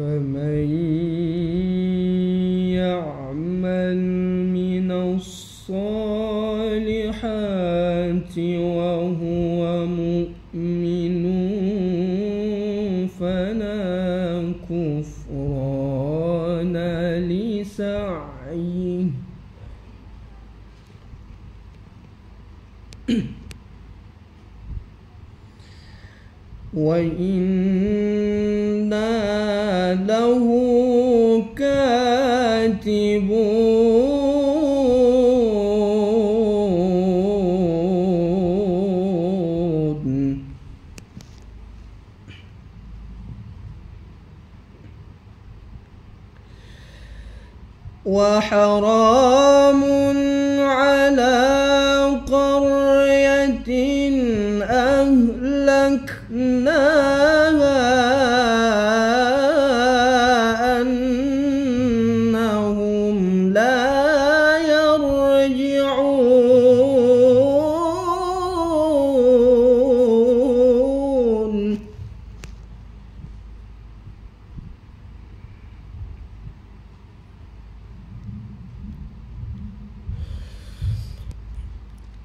فمن يعمل من الصالحات وهو مؤمن فلا كفران لسعيه. وإنا وحرام على قرية أهلكناها لا يرجعون.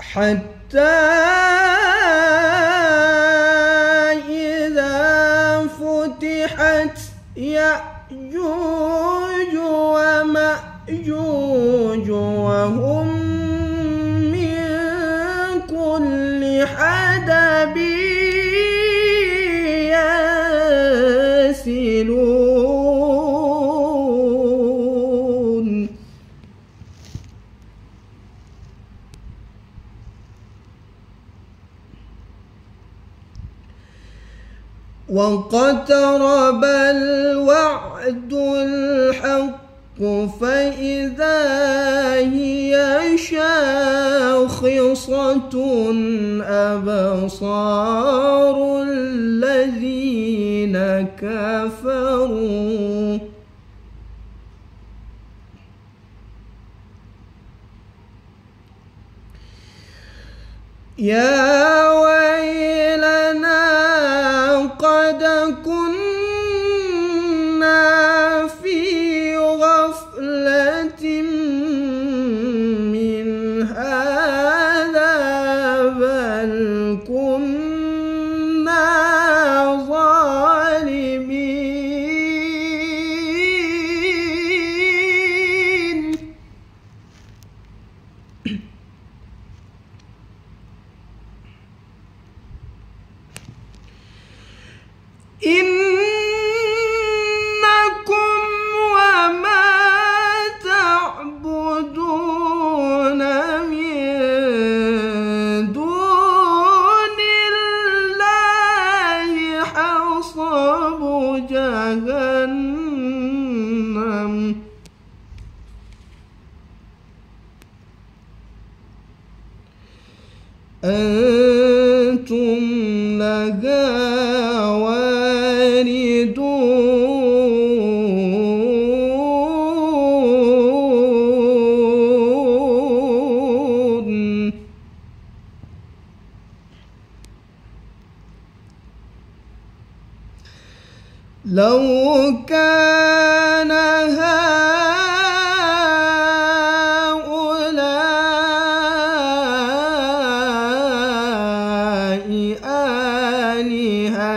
حتى إذا فتحت يأجوج حدب ينسلون واقترب الوعد الحق فإذا هي شاخصة أبصار الذين كفروا. يا إنكم وما تعبدون من دون الله حصب جهنم. أنتم لها واردون. لو كان هؤلاء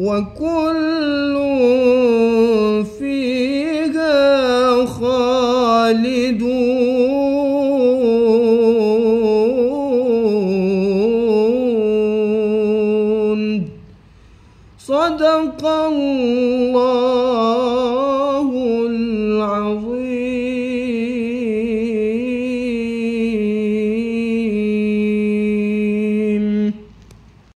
وكل فيها خالدون